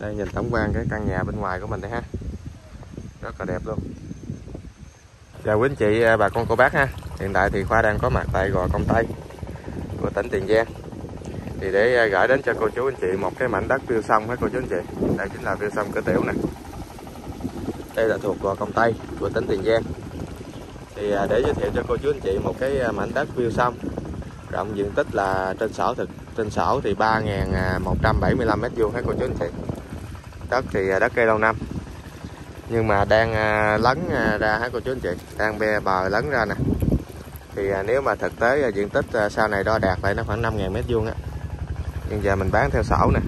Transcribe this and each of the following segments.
đây, nhìn tổng quan cái căn nhà bên ngoài của mình đây ha. Rất là đẹp luôn. Chào quý anh chị à, bà con, cô bác ha. Hiện tại thì khoa đang có mặt tại gò công tây của tỉnh tiền giang. Thì để à, gửi đến cho cô chú anh chị một cái mảnh đất view sông hết cô chú anh chị. Đây chính là view sông cửa tiểu nè. Đây là thuộc gò công tây của tỉnh tiền giang. Thì à, để giới thiệu cho cô chú anh chị một cái mảnh đất view sông. Rộng diện tích là trên sổ thực, trên sổ thì 3.175 mét vuông hết cô chú anh chị đất thì à, đất cây lâu năm. Nhưng mà đang à, lấn à, ra hả cô chú anh chị? Đang be bờ lấn ra nè. Thì nếu mà thực tế diện tích sau này đo đạt lại nó khoảng 5.000 mét vuông á. Nhưng giờ mình bán theo sổ nè.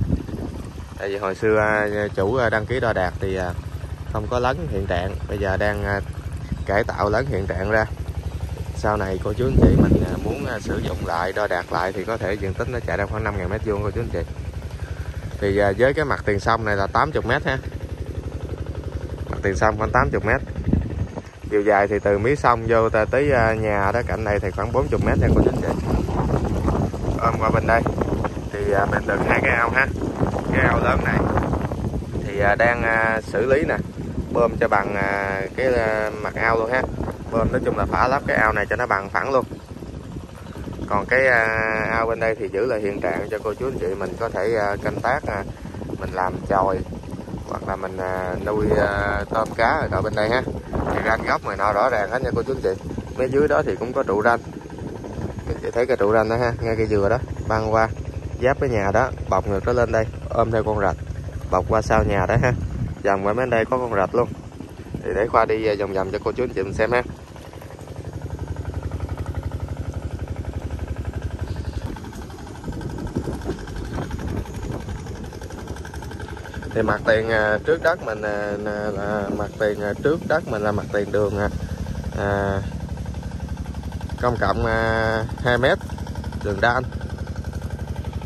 Tại vì hồi xưa chủ đăng ký đo đạt thì không có lấn hiện trạng. Bây giờ đang cải tạo lấn hiện trạng ra. Sau này cô chú anh chị mình muốn sử dụng lại, đo đạt lại thì có thể diện tích nó chạy ra khoảng 5.000 mét vuông, cô chú anh chị thì à, với cái mặt tiền sông này là 80 mét ha. Mặt tiền sông khoảng 80 mét. Chiều dài thì từ mí sông vô tới à, nhà đó cạnh này thì khoảng 40 mét nha cô chú chị. Ôm qua bên đây. Thì à, mình được hai cái ao ha. Cái ao lớn này. Thì đang xử lý nè. Bơm cho bằng cái mặt ao luôn ha. Bơm nói chung là phá lắp cái ao này cho nó bằng phẳng luôn còn cái à, ao bên đây thì giữ lại hiện trạng cho cô chú anh chị mình có thể à, canh tác à, mình làm chòi hoặc là mình nuôi tôm cá ở bên đây ha. Thì ranh gốc này nọ rõ ràng hết nha cô chú anh chị. Mấy dưới đó thì cũng có trụ ranh. Chị thấy cái trụ ranh đó ha, ngay cây dừa đó, băng qua, giáp với nhà đó, bọc ngược nó lên đây, ôm theo con rạch, bọc qua sau nhà đó ha. Dòng qua bên đây có con rạch luôn. Thì để khoa đi vòng vòng cho cô chú anh chị mình xem ha. Thì mặt tiền à, trước đất mình à, là mặt tiền à, trước đất mình là mặt tiền đường à, công cộng 2 mét đường đan.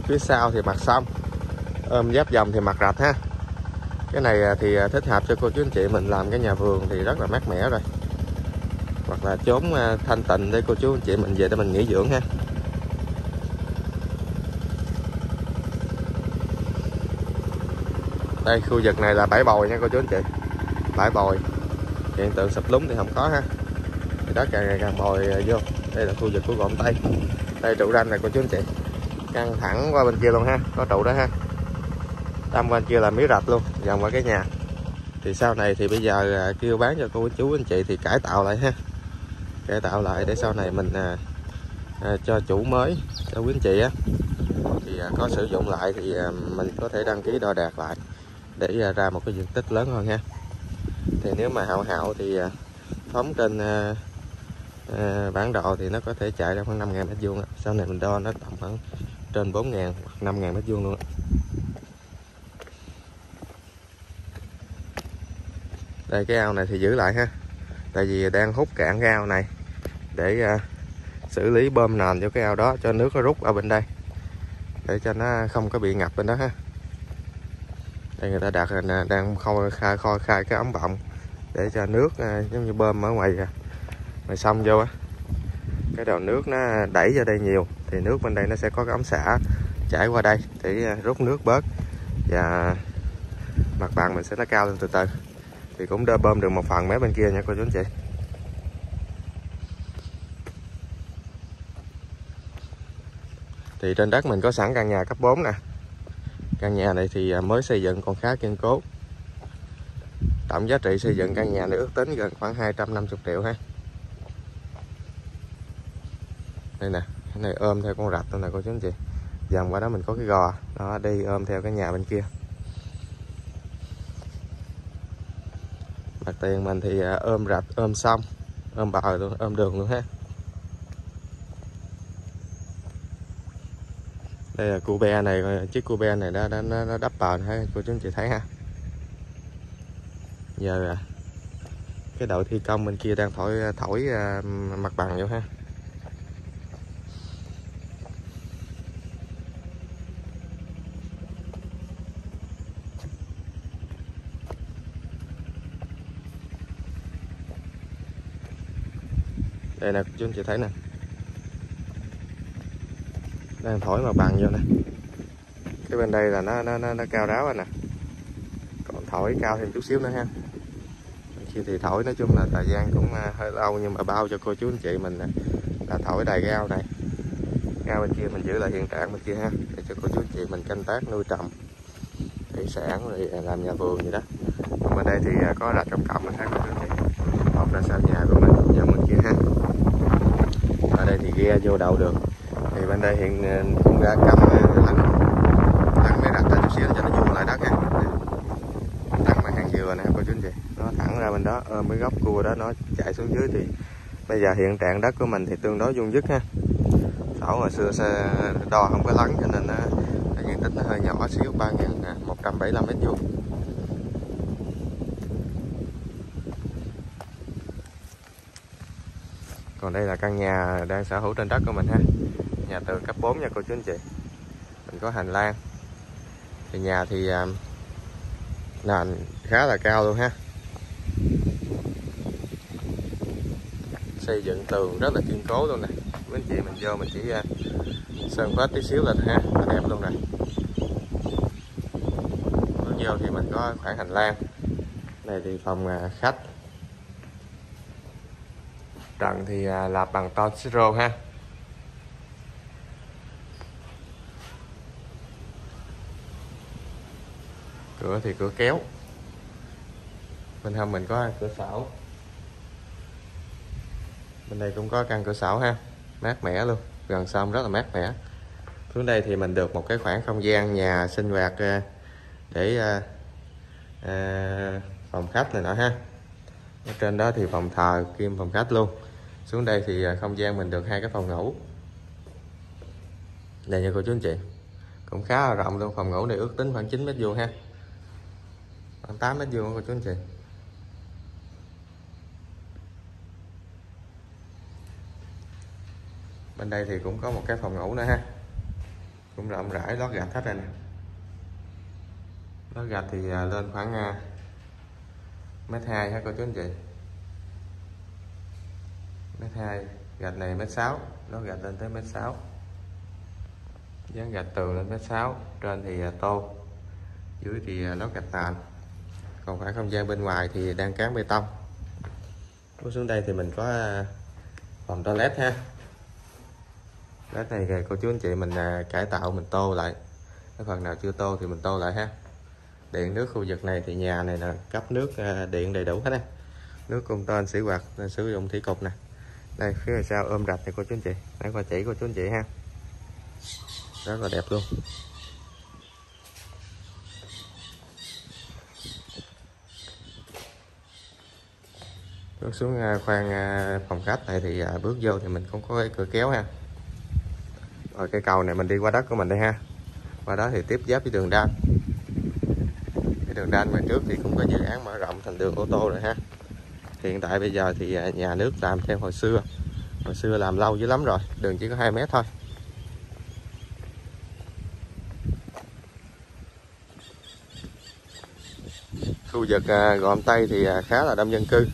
Phía sau thì mặt sông ôm giáp dòng thì mặt rạch ha. Cái này thì thích hợp cho cô chú anh chị mình làm cái nhà vườn thì rất là mát mẻ rồi. Hoặc là chốn thanh tịnh để cô chú anh chị mình về để mình nghỉ dưỡng ha. Đây khu vực này là bãi bồi nha cô chú anh chị. Bãi bồi. Hiện tượng sụp lún thì không có ha. Thì đó càng ngày càng bồi vô. Đây là khu vực của gọn tây. Đây trụ ranh này cô chú anh chị. Căng thẳng qua bên kia luôn ha. Có trụ đó ha. Đâm qua bên kia là mía rạch luôn vòng qua cái nhà. Thì sau này thì bây giờ à, kêu bán cho cô chú anh chị thì cải tạo lại ha. Cải tạo lại để sau này mình à, à, cho chủ mới cho quý anh chị á. Thì à, có sử dụng lại thì à, mình có thể đăng ký đo đạc lại để à, ra một cái diện tích lớn hơn ha. Thì nếu mà hậu hậu thì à, phóng trên à, bản đồ thì nó có thể chạy ra khoảng 5 ngàn mét vuông sau này mình đo nó tầm khoảng trên 4 ngàn hoặc 5 ngàn mét vuông luôn đây, cái ao này thì giữ lại ha. Tại vì đang hút cạn cái ao này để xử lý bơm nền cho cái ao đó cho nước nó rút ở bên đây. Để cho nó không có bị ngập bên đó ha đây, người ta đặt đang khôi khai khôi khai cái ống bọng để cho nước à, giống như bơm ở ngoài ngoài sông vô á. Cái đầu nước nó đẩy ra đây nhiều, thì nước bên đây nó sẽ có cái ống xả chảy qua đây để à, rút nước bớt. Và mặt bằng mình sẽ nó cao lên từ từ. Thì cũng đỡ bơm được một phần mé bên kia nha cô chú anh chị. Thì trên đất mình có sẵn căn nhà cấp 4 nè căn nhà này thì à, mới xây dựng còn khá kiên cố. Tổng giá trị xây dựng căn nhà này ước tính gần khoảng 250 triệu ha. Đây nè, cái này ôm theo con rạch tôi nè, cô chú anh chị. Dòng qua đó mình có cái gò, đó, đi ôm theo cái nhà bên kia. Mặt tiền mình thì à, ôm rạch, ôm xong ôm bờ luôn, ôm đường luôn ha. Đây là cu be này chiếc cu be này đã, đã, nó đắp bờ thấy cô chú anh chị thấy ha. Giờ à, cái đội thi công bên kia đang thổi thổi à, mặt bằng vô ha. Đây nè chú anh chị thấy nè đang thổi mà bằng vô nè cái bên đây là nó nó nó, nó cao ráo rồi nè. Còn thổi cao thêm chút xíu nữa ha. Khi thì thổi nói chung là thời gian cũng à, hơi lâu nhưng mà bao cho cô chú anh chị mình là thổi đài gao này gao bên kia mình giữ lại hiện trạng bên kia ha để cho cô chú anh chị mình canh tác nuôi trồng thủy sản rồi à, làm nhà vườn gì đó. Còn bên đây thì à, có rạch trong cộng thấy cô chú anh chị. Một là sau nhà của mình và bên kia ha. Ở đây thì ghe vô đậu được bên đây hiện ờ, cũng đã cắm lăn lăn mấy rạch ra chút xíu cho nó vuông lại đất ha tăng mặt hàng dừa nè, cô chú anh chị. Nó thẳng ra bên đó ôm cái góc cua đó nó chạy xuống dưới thì bây giờ hiện trạng đất của mình thì tương đối dung dứt ha. Sổ hồi xưa xe đo không có lắng cho nên ờ, cái diện tích nó hơi nhỏ xíu, ba à, một trăm bảy mươi mét vuông. Còn đây là căn nhà đang sở hữu trên đất của mình ha nhà từ cấp 4 nha cô chú anh chị. Mình có hành lang. Thì nhà thì à, nền khá là cao luôn ha. Xây dựng tường rất là kiên cố luôn nè. Quý anh chị mình vô mình chỉ à, sơn phết tí xíu là ha, là đẹp luôn nè. Bước vô thì mình có khoảng hành lang. Này thì phòng à, khách. Trần thì lạp bằng ton siro ha. Cửa thì cửa kéo. Bên hông mình có cửa sổ bên đây cũng có căn cửa sổ ha. Mát mẻ luôn. Gần xong rất là mát mẻ. Xuống đây thì mình được một cái khoảng không gian nhà sinh hoạt à, để à, à, phòng khách này nọ ha. Ở trên đó thì phòng thờ kim phòng khách luôn. Xuống đây thì à, không gian mình được hai cái phòng ngủ. Đây nha cô chú anh chị. Cũng khá là rộng luôn. Phòng ngủ này ước tính khoảng 9 mét vuông ha. 8 mét vuông của chú anh chị. Bên đây thì cũng có một cái phòng ngủ nữa ha. Cũng rộng rãi, lót gạch hết rồi nè. Lót gạch thì à, lên khoảng à, mét hai ha cô chú anh chị. Mét hai, gạch này mét sáu, lót gạch lên tới mét sáu. Dán gạch tường lên mét sáu, trên thì à, tô, dưới thì lót gạch nền còn khoảng không gian bên ngoài thì đang cán bê tông. Bước xuống đây thì mình có à, phòng toilet ha. Đất này thì cô chú anh chị mình à, cải tạo, mình tô lại. Cái phần nào chưa tô thì mình tô lại ha. Điện nước khu vực này thì nhà này là cấp nước à, điện đầy đủ hết á. Nước công tên sĩ hoạt sử dụng thủy cục nè. Đây, phía sau ôm rạch này cô chú anh chị. Để qua chỉ cô chú anh chị ha. Rất là đẹp luôn. Bước xuống à, khoang à, phòng khách này thì à, bước vô thì mình cũng có cái cửa kéo ha. Rồi cây cầu này mình đi qua đất của mình đây ha. Qua đó thì tiếp giáp với đường đan cái đường đan ngoài trước thì cũng có dự án mở rộng thành đường ô tô rồi ha. Hiện tại bây giờ thì nhà nước làm theo hồi xưa. Hồi xưa làm lâu dữ lắm rồi, đường chỉ có 2 mét thôi. Khu vực gòm tây thì khá là đông dân cư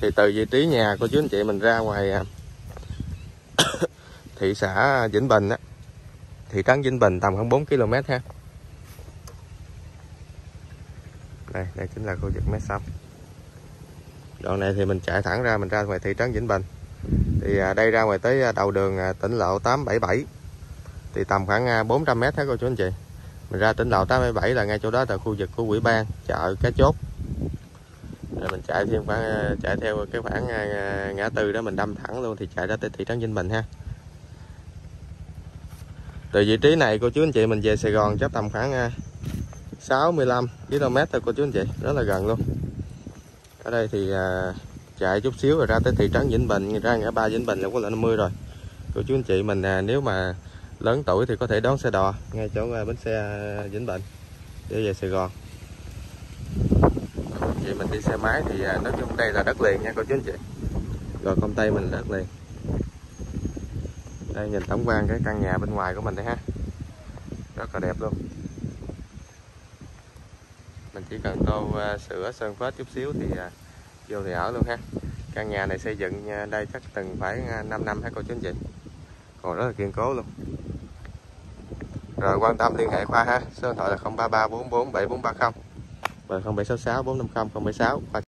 thì từ vị trí nhà của chú anh chị mình ra ngoài à, thị xã Vĩnh Bình á, thị trấn Vĩnh Bình tầm khoảng 4 km ha. Đây đây chính là khu vực mé sông đoạn này thì mình chạy thẳng ra, mình ra ngoài thị trấn Vĩnh Bình. Thì à, đây ra ngoài tới à, đầu đường tỉnh lộ 877 thì tầm khoảng 400 mét hết cô chú anh chị. Mình ra tỉnh lộ 877 là ngay chỗ đó là khu vực của quỹ ban, chợ, cá chốt chạy thêm khoảng ờ, chạy theo cái khoảng ờ, ngã tư đó mình đâm thẳng luôn thì chạy ra tới thị trấn Vinh Bình ha. Từ vị trí này cô chú anh chị mình về Sài Gòn chắc tầm khoảng ờ, 65 km thôi cô chú anh chị, rất là gần luôn. Ở đây thì chạy chút xíu rồi ra tới thị trấn Vĩnh Bình, ra ngã ba Vĩnh Bình là có là 50 rồi. Cô chú anh chị mình nếu mà lớn tuổi thì có thể đón xe đò ngay chỗ bến xe Vĩnh Bình, để về Sài Gòn chị mình đi xe máy thì à, nói chung đây là đất liền nha cô chú anh chị. Rồi công tây mình đất liền. Đây, nhìn tổng quan cái căn nhà bên ngoài của mình đây ha. Rất là đẹp luôn. Mình chỉ cần tô à, sửa sơn phết chút xíu thì à, vô thì ở luôn ha. Căn nhà này xây dựng đây chắc từng phải 5 năm hả cô chú anh chị. Còn rất là kiên cố luôn. Rồi quan tâm liên hệ khoa ha. Số điện thoại là 033 44 7430 và 0766 450 076